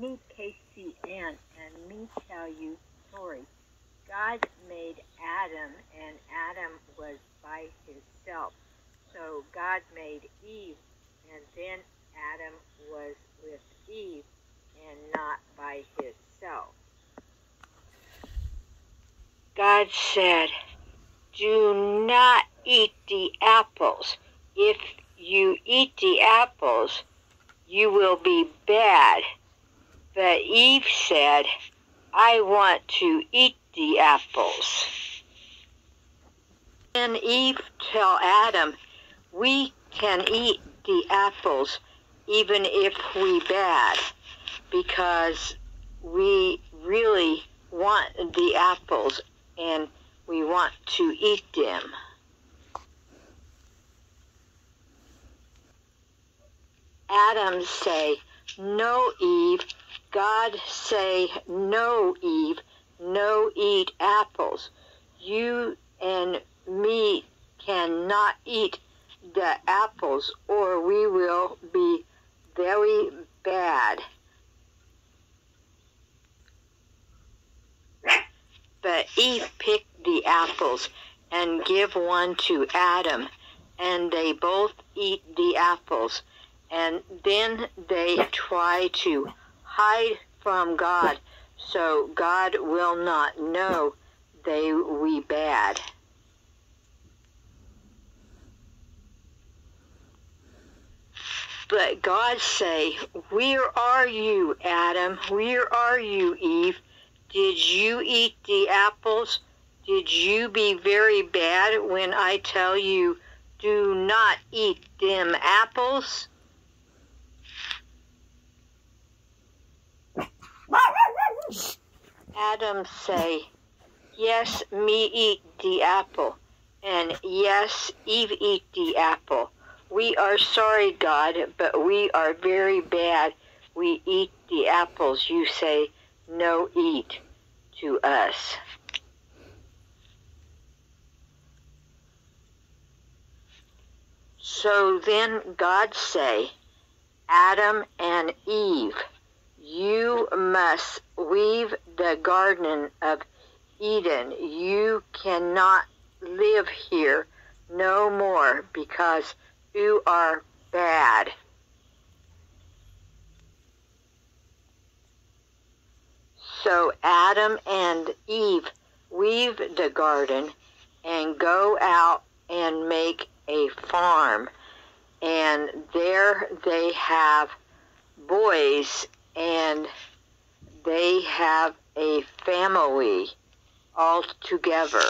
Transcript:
me Kaycianne, and me tell you story. God made Adam, and Adam was by himself. So God made Eve, and then Adam was with Eve and not by himself. God said, Do not eat the apples. If you eat the apples, you will be bad. But Eve said, I want to eat the apples. Then Eve tell Adam, we can eat the apples even if we bad because we really want the apples and we want to eat them. Adam say, no Eve. God say, no Eve, no eat apples. You and me cannot eat the apples or we will be very bad. But Eve picked the apples and give one to Adam, and they both eat the apples. And then they try to hide from God, so God will not know they we bad. But God say, Where are you, Adam? Where are you, Eve? Did you eat the apples? Did you be very bad when I tell you, do not eat them apples? Adam say, yes, me eat the apple. And yes, Eve eat the apple. We are sorry, God, but we are very bad. We eat the apples you say no eat to us. So then God say, Adam and Eve, you must leave the Garden of Eden. You cannot live here no more because you are bad. So Adam and Eve leave the garden and go out and make a farm. And there they have boys and they have a family all together.